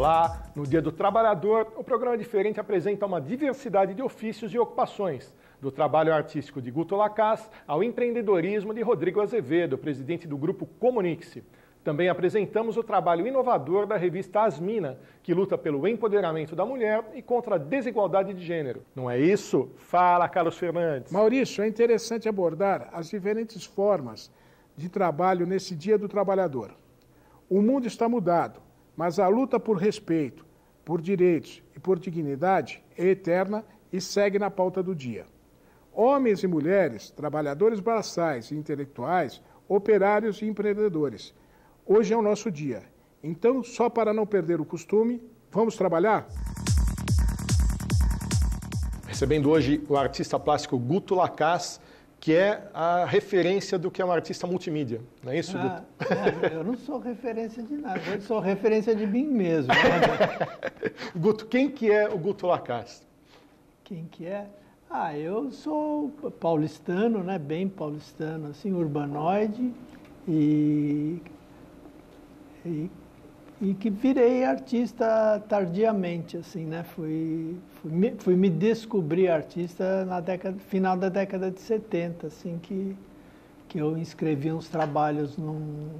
Olá! No Dia do Trabalhador, o programa Diferente apresenta uma diversidade de ofícios e ocupações, do trabalho artístico de Guto Lacaz ao empreendedorismo de Rodrigo Azevedo, presidente do grupo Comunique-se. Também apresentamos o trabalho inovador da revista Asmina, que luta pelo empoderamento da mulher e contra a desigualdade de gênero. Não é isso? Fala, Carlos Fernandes. Maurício, é interessante abordar as diferentes formas de trabalho nesse Dia do Trabalhador. O mundo está mudado, mas a luta por respeito, por direitos e por dignidade é eterna e segue na pauta do dia. Homens e mulheres, trabalhadores braçais e intelectuais, operários e empreendedores. Hoje é o nosso dia. Então, só para não perder o costume, vamos trabalhar? Recebendo hoje o artista plástico Guto Lacaz, que é a referência do que é um artista multimídia. Não é isso, ah, Guto? É, eu não sou referência de nada, eu sou referência de mim mesmo. Guto, quem que é o Guto Lacaz? Quem que é? Ah, eu sou paulistano, né? Bem paulistano, assim, urbanoide e, e e que virei artista tardiamente, assim, né? Fui, fui, me, fui me descobrir artista na década, final da década de 70, assim, que, que eu inscrevi uns trabalhos num,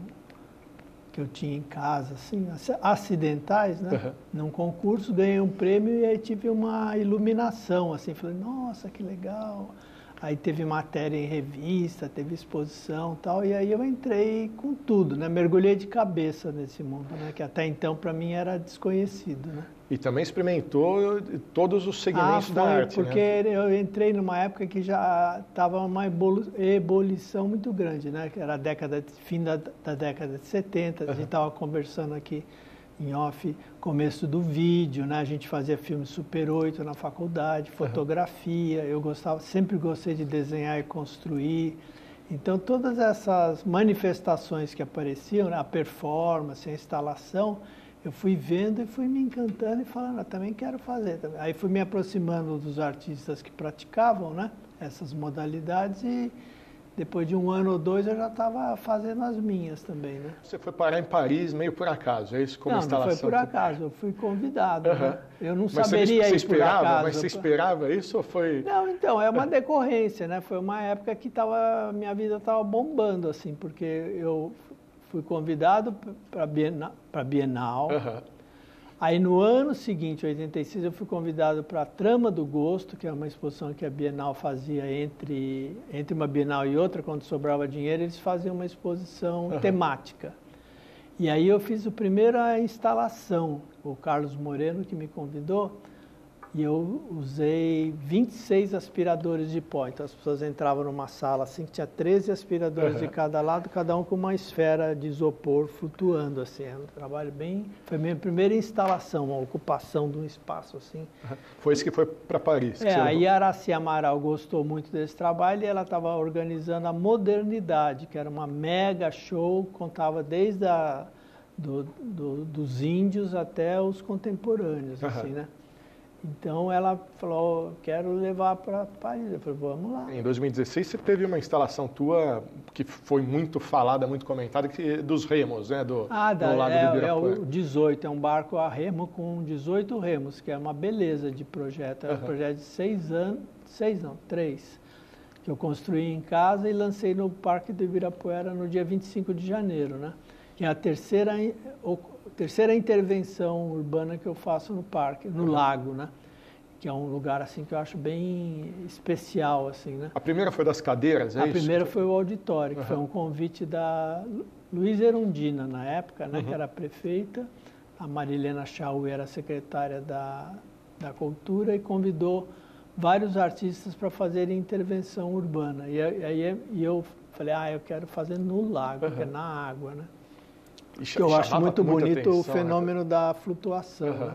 que eu tinha em casa, assim, acidentais, né? Uhum. Num concurso, ganhei um prêmio e aí tive uma iluminação, assim, falei, nossa, que legal. Aí teve matéria em revista, teve exposição tal, e aí eu entrei com tudo, né? Mergulhei de cabeça nesse mundo, né? Que até então para mim era desconhecido, né? E também experimentou todos os segmentos ah, da arte, porque né? eu entrei numa época que já estava uma ebulição muito grande, né? Que era a década, fim da, da década de 70, uhum. a gente estava conversando aqui em off, começo do vídeo, né? A gente fazia filme Super 8 na faculdade, fotografia, eu gostava, sempre gostei de desenhar e construir. Então todas essas manifestações que apareciam, né? a performance, a instalação, eu fui vendo e fui me encantando e falando, eu ah, também quero fazer. Aí fui me aproximando dos artistas que praticavam, né? Essas modalidades e depois de um ano ou dois eu já estava fazendo as minhas também, né? Você foi parar em Paris meio por acaso, é isso como não, instalação? Não, foi por acaso, eu fui convidado. Uhum. Né? Eu não mas saberia você, você esperava, acaso. Mas você esperava isso ou foi... Não, então, é uma decorrência, né? Foi uma época que tava, minha vida estava bombando, assim, porque eu fui convidado para Bienal, Bienal uhum. Aí no ano seguinte, 86, eu fui convidado para a Trama do Gosto, que é uma exposição que a Bienal fazia entre, entre uma Bienal e outra, quando sobrava dinheiro, eles faziam uma exposição uhum. temática. E aí eu fiz a primeira instalação, o Carlos Moreno que me convidou, e eu usei 26 aspiradores de pó. Então as pessoas entravam numa sala assim que tinha 13 aspiradores uhum. de cada lado, cada um com uma esfera de isopor flutuando assim. Era um trabalho bem, foi a minha primeira instalação, uma ocupação de um espaço assim. Uhum. Foi isso que foi para Paris. É, aí a Araci Amaral gostou muito desse trabalho e ela estava organizando a Modernidade, que era uma mega show, contava desde a do, do, dos índios até os contemporâneos, uhum. assim, né? Então ela falou, quero levar para Paris. Eu falei, vamos lá. Em 2016 você teve uma instalação tua que foi muito falada, muito comentada, que é dos remos, né? Do, ah, da, Lago é, do Ibirapuera. É o 18, é um barco a remo com 18 remos, que é uma beleza de projeto. É um uhum. projeto de seis anos, seis não, três, que eu construí em casa e lancei no Parque do Ibirapuera no dia 25 de janeiro, né? Que é a terceira terceira intervenção urbana que eu faço no parque, no uhum. lago, né? Que é um lugar assim que eu acho bem especial, assim, né? A primeira foi das cadeiras, é A isso? primeira foi o auditório, que uhum. foi um convite da Luísa Erundina, na época, né? Uhum. Que era prefeita. A Marilena Chau era secretária da, da Cultura e convidou vários artistas para fazerem intervenção urbana. E aí e eu falei, ah, eu quero fazer no lago, uhum. que é na água, né? Que eu acho muito bonito atenção, o né? fenômeno né? da flutuação. Uhum. Né?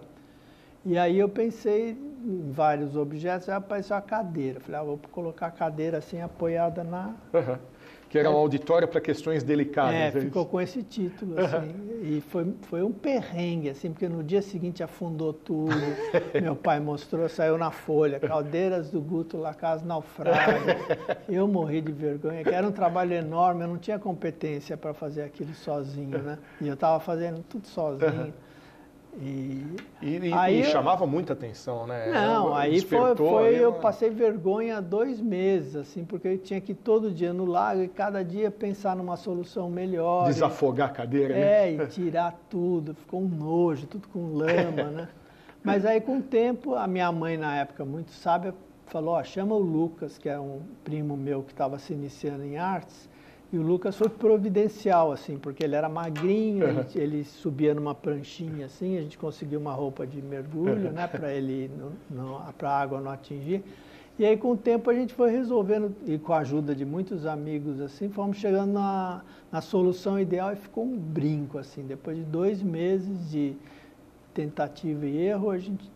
E aí eu pensei em vários objetos, apareceu a cadeira. Falei, ah, vou colocar a cadeira assim apoiada na. Uhum. Que era um auditório para questões delicadas. É, é ficou isso? com esse título, assim. Uhum. E foi, foi um perrengue, assim, porque no dia seguinte afundou tudo. Meu pai mostrou, saiu na folha, caldeiras do Guto Lacaz naufrágio. Eu morri de vergonha, que era um trabalho enorme, eu não tinha competência para fazer aquilo sozinho, né? E eu estava fazendo tudo sozinho. Uhum. E, e, aí, e chamava muita atenção, né? Não, aí foi, foi eu passei vergonha dois meses, assim, porque eu tinha que ir todo dia no lago e cada dia pensar numa solução melhor. Desafogar e, a cadeira, é, né? É, e tirar tudo, ficou um nojo, tudo com lama, né? Mas aí com o tempo, a minha mãe na época, muito sábia, falou, ó, chama o Lucas, que é um primo meu que estava se iniciando em artes, e o Lucas foi providencial, assim, porque ele era magrinho, uhum. ele, ele, subia numa pranchinha, assim, a gente conseguiu uma roupa de mergulho, uhum. né, para ele, para a água não atingir. E aí, com o tempo, a gente foi resolvendo, e com a ajuda de muitos amigos, assim, fomos chegando na, na solução ideal e ficou um brinco, assim. Depois de dois meses de tentativa e erro, a gente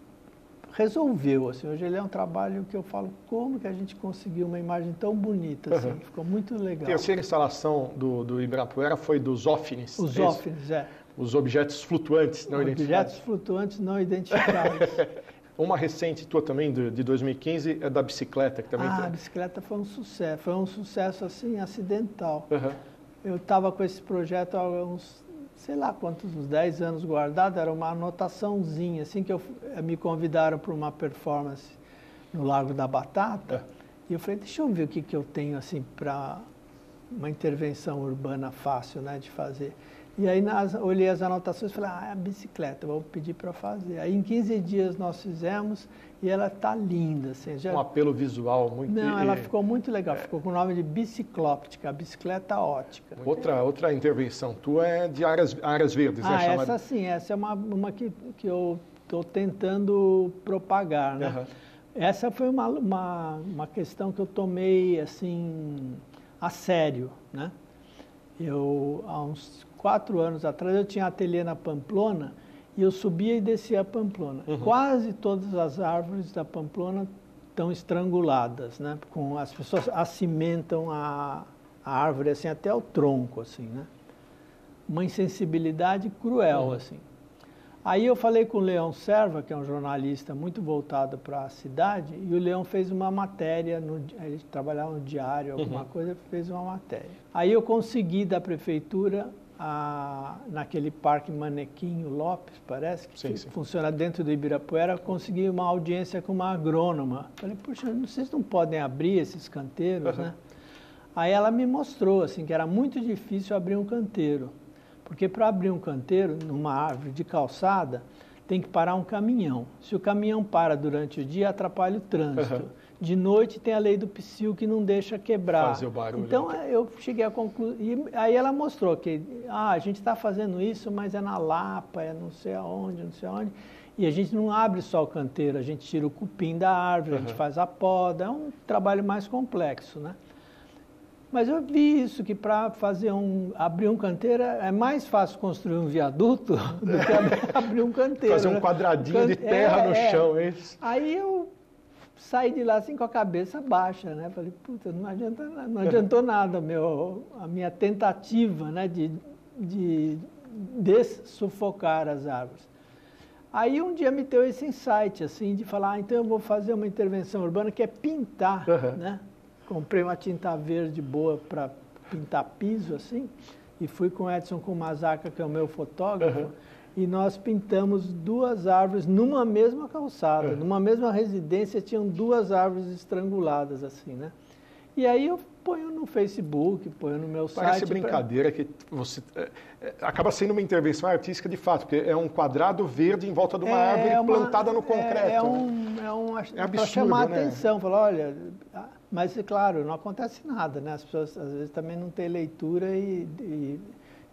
resolveu. Assim, hoje ele é um trabalho que eu falo como que a gente conseguiu uma imagem tão bonita, assim, uhum. ficou muito legal. A terceira instalação do, do Ibirapuera foi dos OVNIs. Os é OVNIs, é. Os objetos flutuantes não objetos identificados. Objetos flutuantes não identificados. Uma recente tua também, de 2015, é da bicicleta. Que também ah, a bicicleta foi um sucesso. Foi um sucesso, assim, acidental. Uhum. Eu estava com esse projeto há uns sei lá quantos, uns 10 anos guardado, era uma anotaçãozinha, assim que eu, eh, me convidaram para uma performance no Lago da Batata, e eu falei, deixa eu ver o que, que eu tenho assim para uma intervenção urbana fácil né, de fazer. E aí nas, olhei as anotações e falei, ah, é a bicicleta, vou pedir para fazer. Aí em 15 dias nós fizemos e ela está linda. Assim, já... Um apelo visual muito... Não, ela ficou muito legal, é. ficou com o nome de biciclóptica, bicicleta ótica. Outra, outra intervenção tua é de áreas, áreas verdes, ah, né? Essa chamada... sim, essa é uma, uma que, que eu estou tentando propagar, né? Uhum. Essa foi uma, uma, uma questão que eu tomei, assim, a sério, né? Eu, há uns quatro anos atrás, eu tinha ateliê na Pamplona e eu subia e descia a Pamplona. Uhum. Quase todas as árvores da Pamplona estão estranguladas, né? Com, as pessoas acimentam a, a árvore assim até o tronco, assim, né? Uma insensibilidade cruel, uhum. assim. Aí eu falei com o Leão Serva, que é um jornalista muito voltado para a cidade, e o Leão fez uma matéria, no, ele trabalhava no diário, alguma uhum. coisa, fez uma matéria. Aí eu consegui da prefeitura a, naquele parque Manequinho Lopes, parece, que sim, sim. funciona dentro do Ibirapuera, consegui uma audiência com uma agrônoma. Falei, puxa, vocês não podem abrir esses canteiros, uhum. né? Aí ela me mostrou, assim, que era muito difícil abrir um canteiro. Porque para abrir um canteiro numa árvore de calçada, tem que parar um caminhão. Se o caminhão para durante o dia, atrapalha o trânsito. Uhum. De noite tem a lei do psil que não deixa quebrar. Fazer o barulho. Então eu cheguei a concluir. E aí ela mostrou que ah, a gente está fazendo isso, mas é na Lapa, é não sei aonde, não sei aonde. E a gente não abre só o canteiro, a gente tira o cupim da árvore, uhum. a gente faz a poda. É um trabalho mais complexo, né? Mas eu vi isso, que para fazer um, abrir um canteiro é mais fácil construir um viaduto do que abrir um canteiro. Fazer um né? quadradinho de terra é, no é. chão, é isso? Aí eu saí de lá assim com a cabeça baixa, né? Falei, puta, não, adianta, não adiantou nada meu, a minha tentativa né, de, de dessufocar as árvores. Aí um dia me deu esse insight, assim, de falar, ah, então eu vou fazer uma intervenção urbana que é pintar, uhum. né? Comprei uma tinta verde boa para pintar piso, assim, e fui com o Edson Kumazaka, que é o meu fotógrafo, uhum e nós pintamos duas árvores numa mesma calçada, é. numa mesma residência tinham duas árvores estranguladas assim, né? E aí eu ponho no Facebook, ponho no meu Parece site. Parece brincadeira pra... que você é, é, acaba sendo uma intervenção artística de fato, porque é um quadrado verde em volta de uma é, árvore uma, plantada no concreto. É, é um, né? é um, é absurdo, para chamar né? atenção, falar, olha, ah", mas claro, não acontece nada, né? As pessoas às vezes também não têm leitura e, e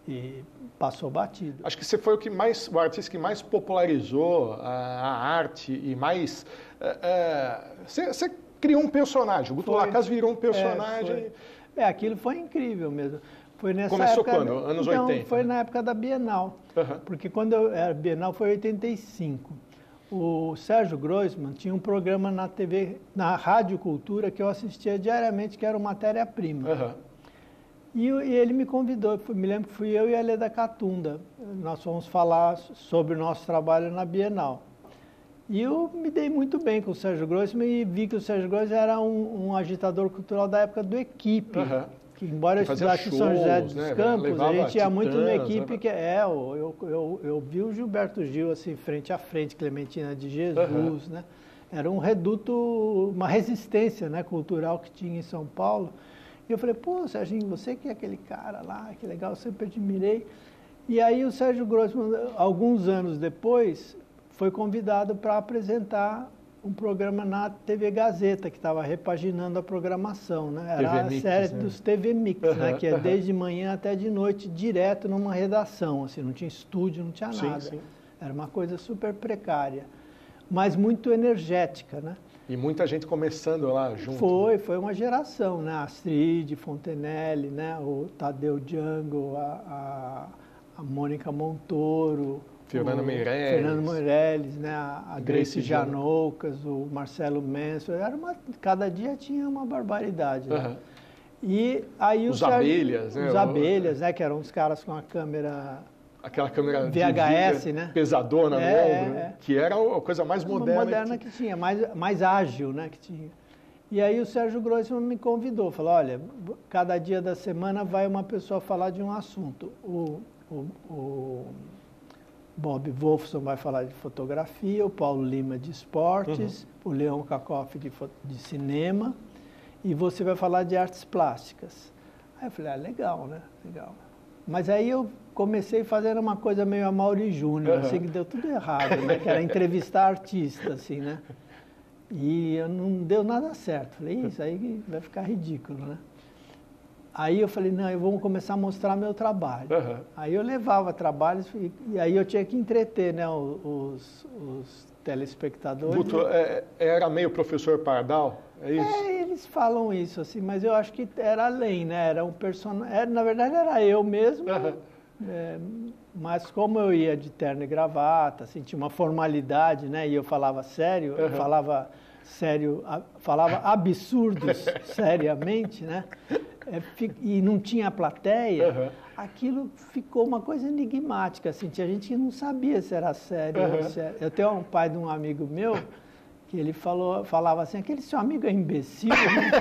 e passou batido. Acho que você foi o que mais, o artista que mais popularizou a, a arte e mais, é, é, você, você, criou um personagem. O Guto Lacaz virou um é, personagem. É, é, aquilo foi incrível mesmo. Foi nessa Começou época, quando? Anos então, 80? Foi na época da Bienal. Uhum. Porque quando eu era Bienal foi 85. O Sérgio Groisman tinha um programa na TV, na Rádio Cultura, que eu assistia diariamente, que era o Matéria-Prima. Uhum. E, e, ele me convidou, me lembro que fui eu e a Leda Catunda. Nós fomos falar sobre o nosso trabalho na Bienal. E eu me dei muito bem com o Sérgio Grossman e vi que o Sérgio Grossman era um, um agitador cultural da época do Equipe. Uhum. que embora eu Que fazia estudasse em São José dos né, Campos, a gente ia muito Titãs, equipe né? que é, eu, eu, eu, eu vi o Gilberto Gil assim, frente a frente, Clementina de Jesus, né? Era um reduto, uma resistência né, cultural que tinha em São Paulo. E eu falei, pô, Serginho, você que é aquele cara lá, que legal, eu sempre admirei. E aí o Sérgio Grossman, alguns anos depois, foi convidado para apresentar um programa na TV Gazeta, que estava repaginando a programação, né? Era TV a Mix, série né? dos TV Mix, né? Aham, Que é aham. desde manhã até de noite, direto numa redação, assim, não tinha estúdio, não tinha Sim, nada. sim. Era uma coisa super precária, mas muito energética, né? E muita gente começando lá junto. Foi, foi uma geração, né? Astrid, Fontenelle, né? O Tadeu Django, a, a, a Mônica Montoro, Fernando Meirelles. Fernando Meirelles, né? A, a Grace Janoucas, o Marcelo Menso, era uma, cada dia tinha uma barbaridade. né? Aham. E aí Os o Sérgio- Abelhas, né? Os abelhas, né? Que eram uns caras com a câmera Aquela câmera de VHS, né? pesadona É, no ombro, é. né? que era a coisa mais moderna. moderna que tinha, mais, mais ágil, né, que tinha. E aí o Sérgio Grossman me convidou, falou, olha, cada dia da semana vai uma pessoa falar de um assunto. O, o, o Bob Wolfson vai falar de fotografia, o Paulo Lima de esportes, o Leon Kakoff de, de cinema, e você vai falar de artes plásticas. Aí eu falei, ah, legal, né? Legal. Mas aí eu comecei fazendo uma coisa meio a Mauri Júnior, Aham. assim, que deu tudo errado, né? Que era entrevistar artista, assim, né? E não deu nada certo. Falei, isso aí vai ficar ridículo, né? Aí eu falei, não, eu vou começar a mostrar meu trabalho. Aham. Aí eu levava trabalhos e, e aí eu tinha que entreter, né, os, os telespectadores. Guto, é, era meio professor Pardal, é isso? É, eles falam isso, assim, mas eu acho que era além, né? Era um personagem. Na verdade, era eu mesmo. Aham. É, mas como eu ia de terno e gravata, assim, tinha uma formalidade, né? E eu falava sério, eu falava sério, falava absurdos seriamente, né? É, e não tinha plateia, Aham. aquilo ficou uma coisa enigmática, assim, tinha gente que não sabia se era sério ou Aham. se era... Eu tenho um pai de um amigo meu que ele falou, falava assim, aquele seu amigo é imbecil, né?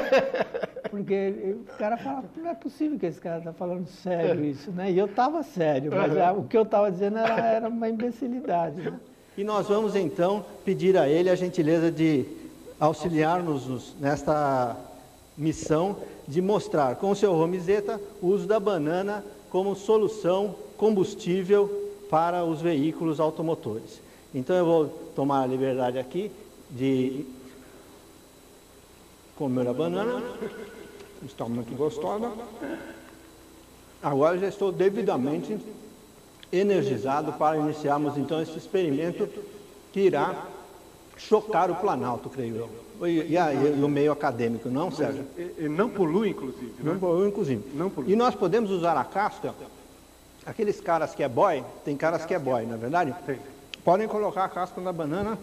Porque o cara falava, não é possível que esse cara está falando sério isso, né? E eu estava sério, mas a- o que eu estava dizendo era, era uma imbecilidade, né? E nós vamos então pedir a ele a gentileza de auxiliar-nos nos- nesta missão de mostrar com o seu Romizeta o uso da banana como solução combustível para os veículos automotores. Então eu vou tomar a liberdade aqui de comer a banana. Está muito gostosa. Agora já estou devidamente energizado para iniciarmos então esse experimento que irá chocar o Planalto, creio eu. E, e a- e o meio acadêmico, não, Sérgio? E, e não polui, inclusive. Não Né? polui, inclusive. Não polui. E nós podemos usar a casca, aqueles caras que é boy, tem caras que é boy, na é verdade? Tem. Podem colocar a casca da banana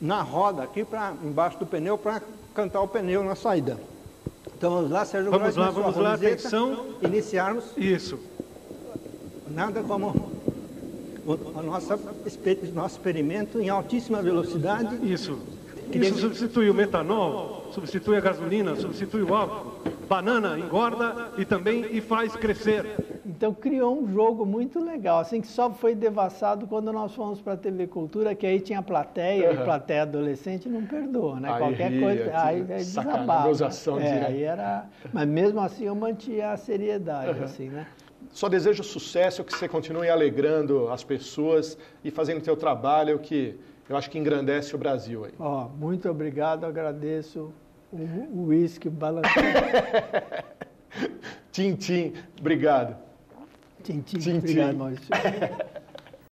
na roda aqui, pra, embaixo do pneu, para cantar o pneu na saída. Então vamos lá, Sérgio Vamos lá, vamos lá, camiseta. atenção. Iniciarmos Isso. nada como o, nossa, nosso experimento em altíssima velocidade. Isso. Queria- Isso substitui o metanol, substitui a gasolina, substitui o álcool. Banana engorda e também e faz crescer. Então criou um jogo muito legal, assim que só foi devassado quando nós fomos para a TV Cultura, que aí tinha plateia, e plateia adolescente não perdoa, né? Aí Qualquer ria, coisa, tinha aí, aí desabava. gozação é, direto. aí era, mas mesmo assim eu mantinha a seriedade, assim, né? Só desejo sucesso, que você continue alegrando as pessoas e fazendo o teu trabalho, que eu acho que engrandece o Brasil aí. Ó, muito obrigado, agradeço o uísque balançando. Tim, Tim, obrigado. Tim, tim. Tim, tim. Obrigado, Maurício.